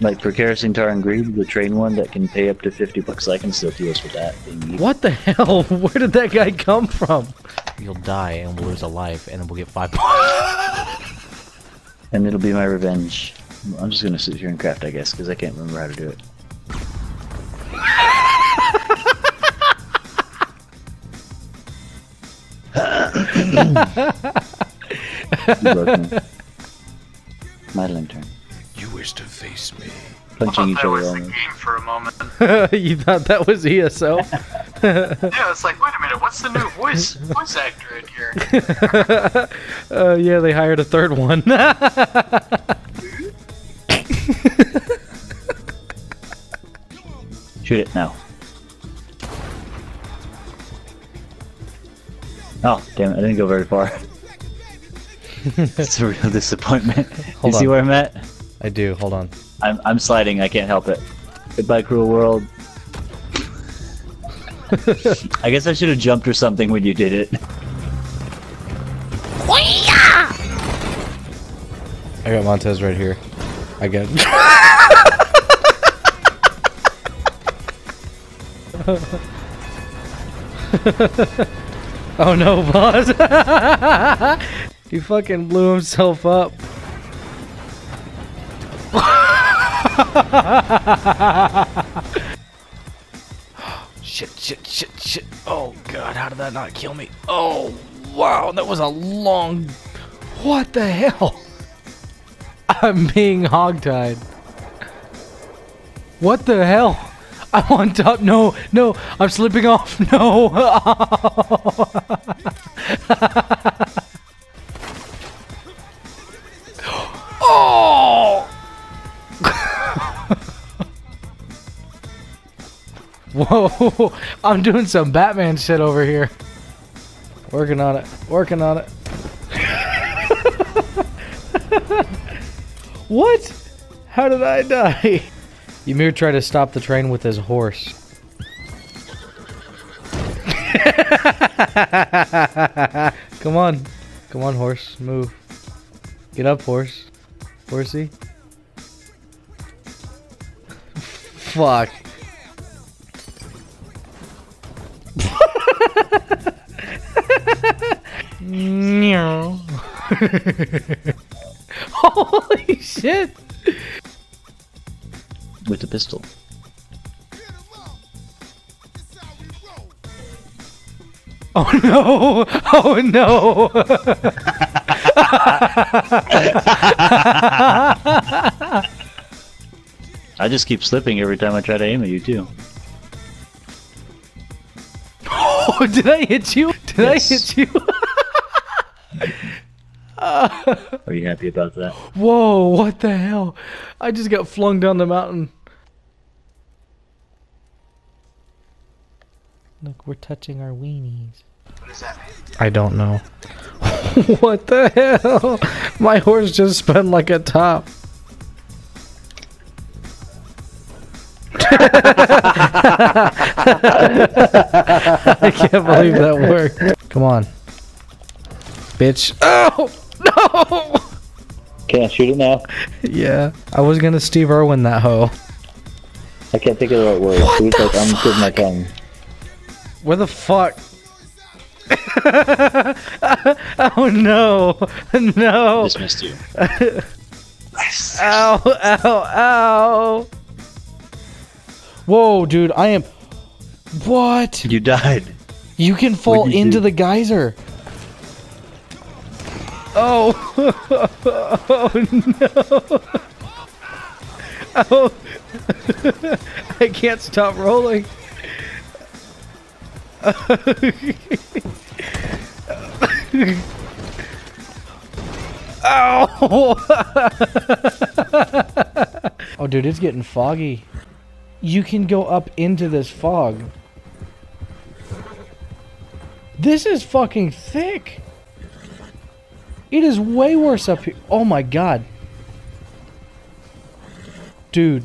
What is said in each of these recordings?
Like for Kerosene Tar and Greed, the train one that can pay up to 50 bucks, I can still do us with that. Being What the hell? Where did that guy come from? You'll die and we'll lose a life and we'll get five points. And it'll be my revenge. I'm just gonna sit here and craft, I guess, because I can't remember how to do it. You broke me. My lantern. You to face me. Punching thought each that other was the game for a moment. you thought that was E ESO? yeah, it's like, wait a minute, what's the new voice voice actor in here? uh, yeah, they hired a third one. Shoot it now. Oh, damn it, I didn't go very far. it's a real disappointment. Hold you see on. where I'm at? I do. Hold on. I'm, I'm sliding, I can't help it. Goodbye, cruel world. I guess I should have jumped or something when you did it. I got Montez right here. I got. oh no, boss! he fucking blew himself up. shit, shit, shit, shit. Oh god, how did that not kill me? Oh, wow, that was a long. What the hell? I'm being hogtied. What the hell? I'm on top. No, no, I'm slipping off. No. Whoa, I'm doing some Batman shit over here. Working on it. Working on it. What? How did I die? Ymir tried to stop the train with his horse. Come on. Come on, horse. Move. Get up, horse. Horsey. Fuck. Meow. Holy shit! With the pistol. Oh no! Oh no! I just keep slipping every time I try to aim at you, too. oh, did I hit you? Did Yes. I hit you? Are you happy about that? Whoa, what the hell? I just got flung down the mountain. Look, we're touching our weenies. What does that mean? I don't know. what the hell? My horse just spun like a top. I can't believe that worked. Come on. Bitch. Oh! No! Can I shoot it now? Yeah. I was gonna Steve Irwin that hoe. I can't think of the right word. What It the like I'm with my tongue. Where the fuck? oh no! No! Just missed you. Ow! Ow! Ow! Whoa, dude! I am. What? You died. You can fall you into do? the geyser. Oh! oh no! Oh! I can't stop rolling. Ow! Oh. oh, dude, it's getting foggy. You can go up into this fog. This is fucking thick. It is way worse up here. Oh my god. Dude.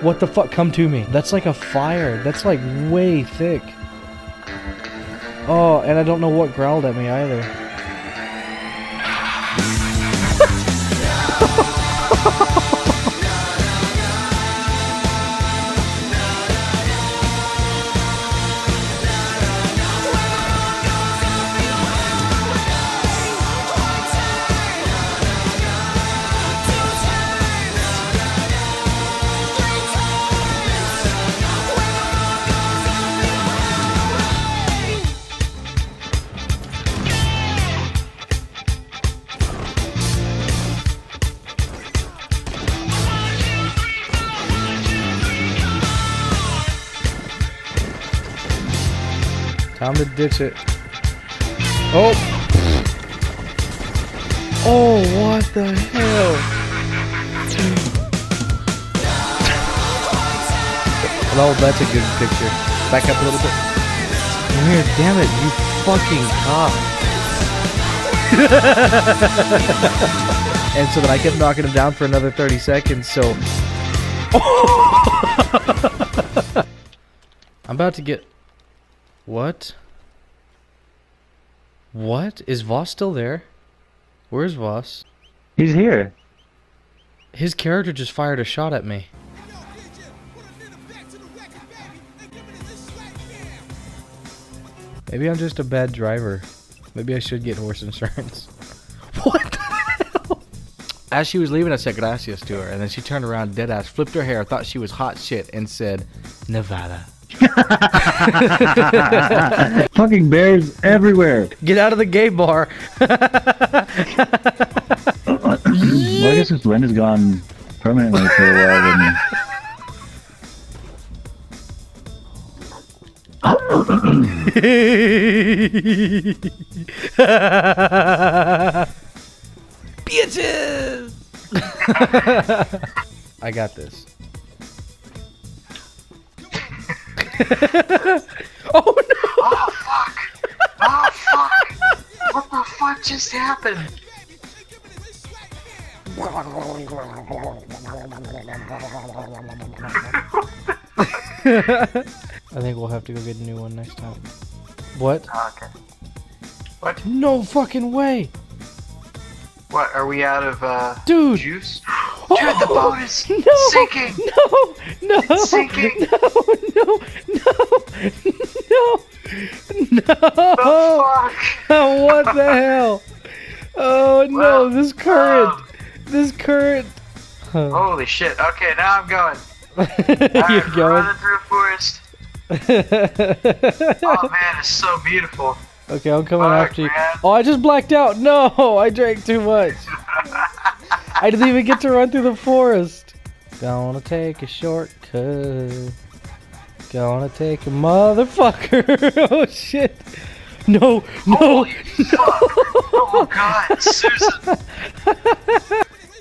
What the fuck? Come to me. That's like a fire. That's like way thick. Oh, and I don't know what growled at me either. Time to ditch it. Oh! Oh, what the hell? Oh, that's a good picture. Back up a little bit. Come here, damn it, you fucking cop. and so then I kept knocking him down for another 30 seconds, so. I'm about to get. What? What? Is Voss still there? Where's Voss? He's here. His character just fired a shot at me. Maybe I'm just a bad driver. Maybe I should get horse insurance. what the hell? As she was leaving, I said gracias to her, and then she turned around, dead ass, flipped her hair, thought she was hot shit, and said, Nevada. Fucking bears everywhere. Get out of the gay bar. well, I guess if Linda's gone permanently for a while, then. Bitches! I got this. oh no! Oh fuck! Oh fuck! What the fuck just happened? I think we'll have to go get a new one next time. What? Okay. What? No fucking way! What? Are we out of uh Dude! juice? Dude, the boat is No! sinking. No! No! It's sinking. No! No! No! No! The fuck? No! what the hell? Oh no! This current! um, this current! Huh. Holy shit. Okay, now I'm going. You're Alright, going. running through a forest. Oh man, it's so beautiful. okay, I'm coming Fuck, after you. man. Oh, I just blacked out. No, I drank too much. I didn't even get to run through the forest. Gonna take a shortcut. Gonna take a motherfucker. oh shit. No, no. Holy fuck. Oh god, Susan.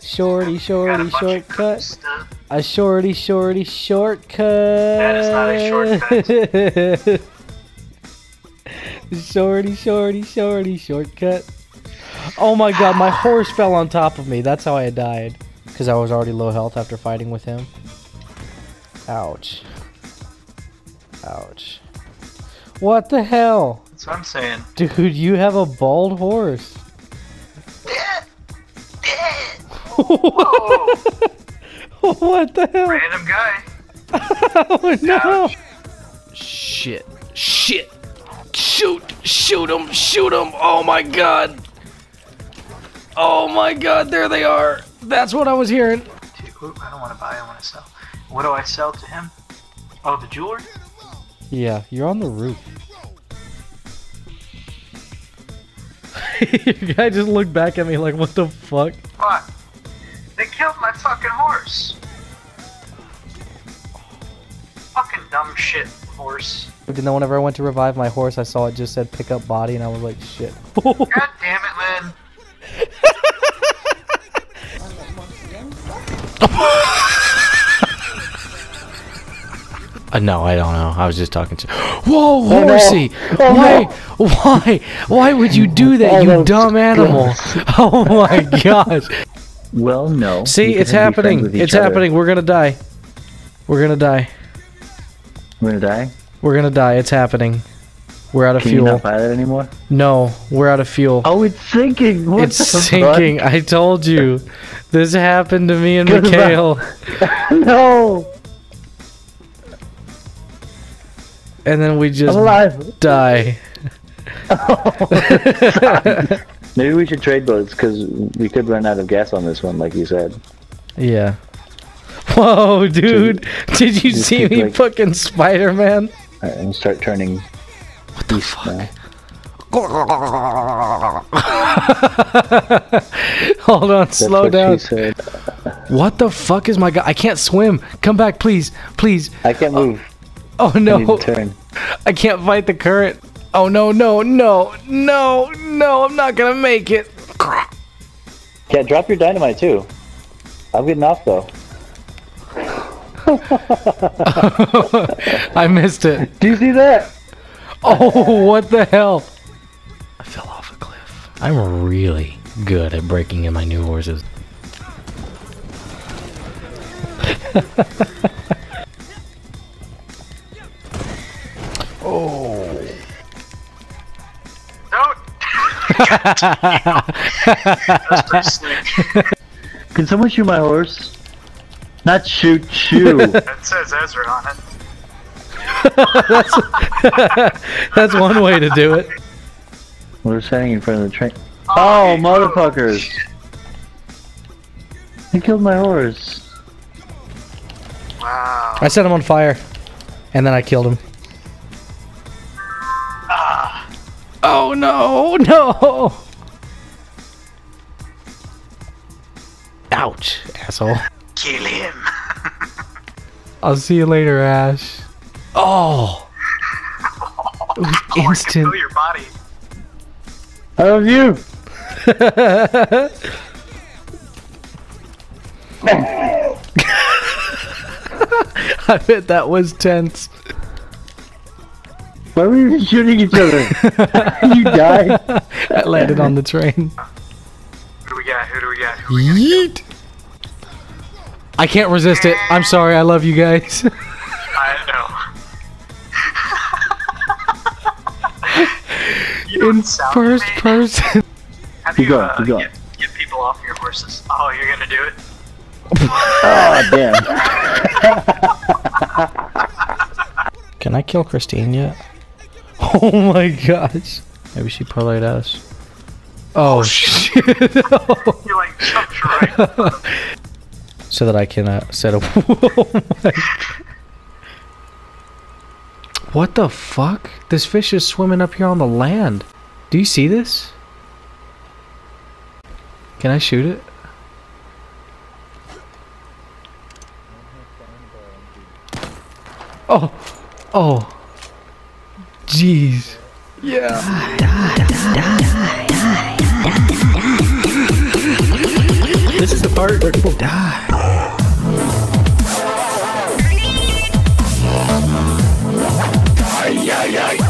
Shorty, shorty, shortcut. A shorty, shorty, shortcut. is not a shortcut. shorty, shorty, shorty, shortcut. Oh my god, my horse fell on top of me. That's how I died. Because I was already low health after fighting with him. Ouch. Ouch. What the hell? That's what I'm saying. Dude, you have a bald horse. What the hell? random guy. Oh no! Shit! Shit! Shoot! Shoot him! Shoot him! Oh my god! Oh my god! There they are! That's what I was hearing. Ooh, I don't want to buy, I want to sell. What do I sell to him? Oh, the jewelry? Yeah, you're on the roof. Your guy just looked back at me like, what the fuck? What? They killed my fucking horse. Fucking dumb shit horse. Even though whenever I went to revive my horse, I saw it just said pick up body, and I was like, shit. God damn it, Lynn. Uh, no, I don't know. I was just talking to. Whoa, horsey! why, why, why would you do that, you dumb animal? Oh my gosh! Well, no. See, it's can be friends happening. It's other. happening. We're gonna die. We're gonna die. We're gonna die. We're gonna die. It's happening. We're out of Can you fuel. not pilot anymore? No, we're out of fuel. Oh, it's sinking. What it's the fuck? sinking. I told you. This happened to me and. Mikhail. no, And then we I'm just alive. die. Maybe we should trade boats because we could run out of gas on this one, like you said. Yeah. Whoa, dude! Did you just see keep, me like- fucking Spider Man? And start turning east now. Hold on, That's slow what down. What the fuck is my guy? I can't swim. Come back, please, please. I can't oh. move. Oh I need no, to turn. I can't fight the current. Oh no, no, no, no, no, I'm not gonna make it. Yeah, drop your dynamite too. I'm getting off though. I missed it. Do you see that? Oh, what the hell? I fell off a cliff. I'm really good at breaking in my new horses. Oh. Don't. That's pretty slick. Can someone shoot my horse? Not shoot, shoot. That says Ezra on it. That's that's one way to do it. We're standing in front of the train. Oh, you- motherfuckers! He killed my horse. Wow. I set him on fire, and then I killed him. Ah. Oh no, no! Ouch, asshole. Kill him. I'll see you later, Ash. Oh! It was Oh, instant. feel your body. I love you! I bet that was tense. Why were we even shooting each other? you died? I landed on the train. Who do we got? Who do we got? Who we got? Yeet! I can't resist it. I'm sorry. I love you guys. In first you person. How do Keep you going, uh, keep going. Get, get people off your horses? Oh, you're gonna do it? Oh, damn. Can I kill Christine yet? Oh my gosh. Maybe she parlayed us. Oh shit. You like jumped right. so that I can uh, set up. oh my. What the fuck? This fish is swimming up here on the land. Do you see this? Can I shoot it? Oh, oh, jeez. Yeah. This is the part where people die. night.